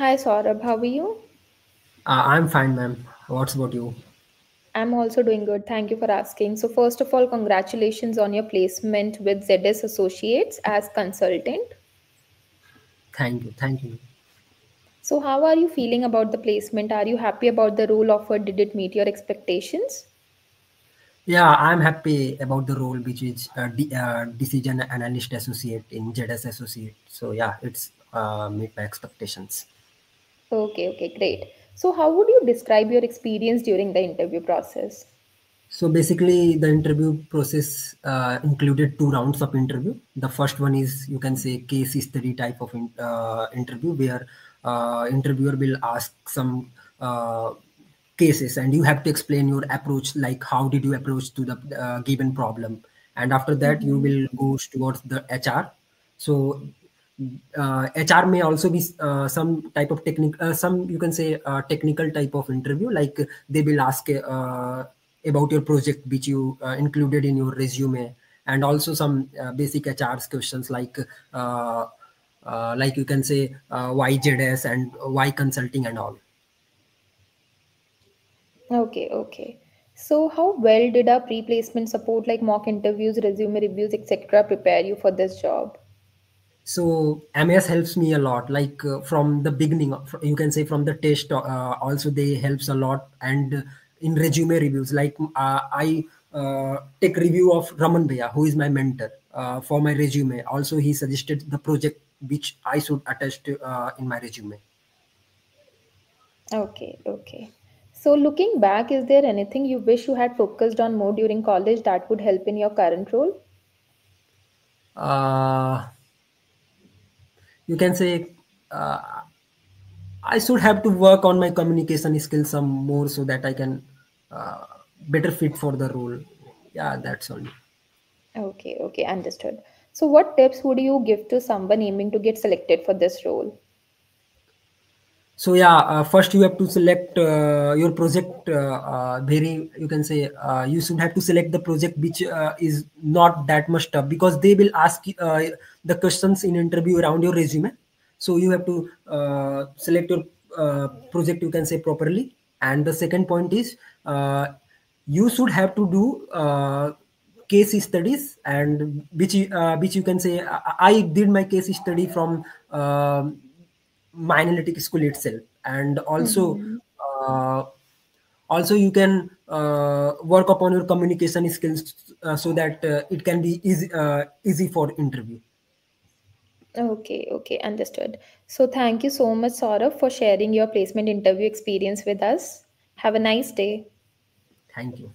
Hi Saurabh, how are you? Uh, I'm fine, ma'am. What's about you? I'm also doing good. Thank you for asking. So, first of all, congratulations on your placement with ZS Associates as consultant. Thank you. Thank you. So, how are you feeling about the placement? Are you happy about the role offered? Did it meet your expectations? Yeah, I'm happy about the role, which is uh, de- uh, decision analyst associate in ZS associate. So yeah, it's uh, meet my expectations. Okay, okay, great. So, how would you describe your experience during the interview process? So basically, the interview process uh, included two rounds of interview. The first one is you can say case study type of in, uh, interview where uh, interviewer will ask some uh, cases and you have to explain your approach, like how did you approach to the uh, given problem. And after that, you Mhm. will go towards the HR. So uh, HR may also be uh, some type of technical, uh, some you can say uh, technical type of interview. Like they will ask uh, about your project which you uh, included in your resume, and also some basic HR questions like like you can say why ZS and why consulting and all. Okay, okay. So, how well did our pre placement support, like mock interviews, resume reviews, etc., prepare you for this job? So MAS helps me a lot. Like uh, from the beginning, uh, you can say from the test. Uh, also, they helps a lot. And in resume reviews, like uh, I uh, take review of Raman Bhaiya, who is my mentor uh, for my resume. Also, he suggested the project which I should attach to uh, in my resume. Okay, okay. So, looking back, is there anything you wish you had focused on more during college that would help in your current role? Uh, you can say uh, I should have to work on my communication skills some more so that I can uh, better fit for the role. Yeah, that's only. Okay, okay, understood. So, what tips would you give to someone aiming to get selected for this role? So yeah, uh, first you have to select uh, your project. Uh, uh, very, you can say uh, you should have to select the project which uh, is not that much tough because they will ask uh, the questions in interview around your resume. So you have to uh, select your uh, project. You can say properly. And the second point is uh, you should have to do uh, case studies and which uh, which you can say I, I did my case study from. My analytic school itself and also Mm-hmm. uh, also you can uh, work upon your communication skills uh, so that uh, it can be easy uh, easy for interview Okay, okay, understood. So, thank you so much, Saurabh, for sharing your placement interview experience with us. Have a nice day. thank you